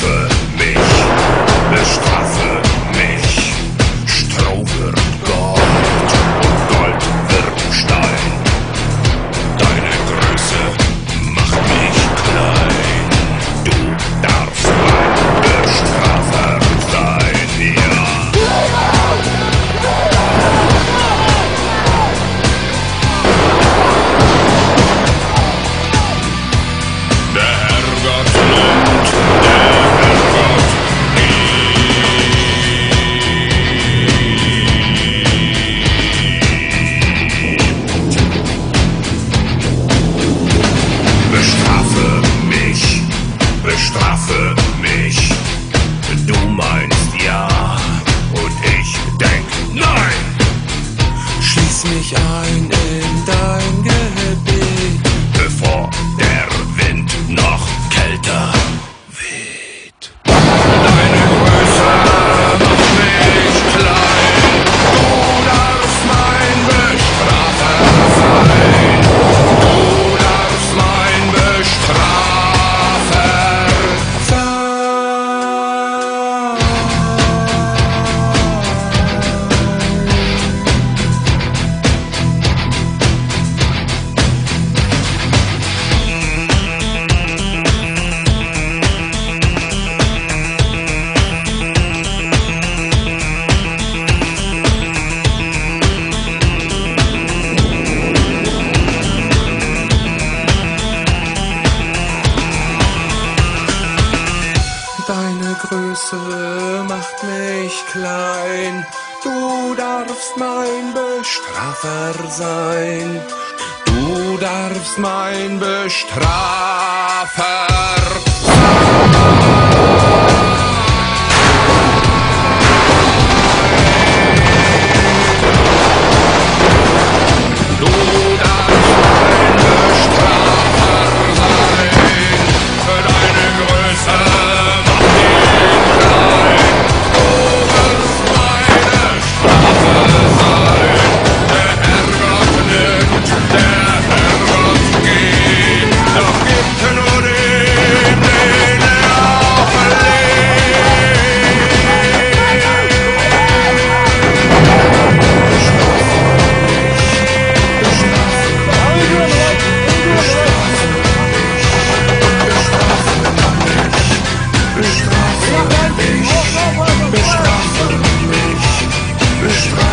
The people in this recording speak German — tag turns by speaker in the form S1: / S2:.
S1: for sich ein Größe macht mich klein. Du darfst mein Bestrafer sein. Du darfst mein Bestrafer Beş. Beş. Beş.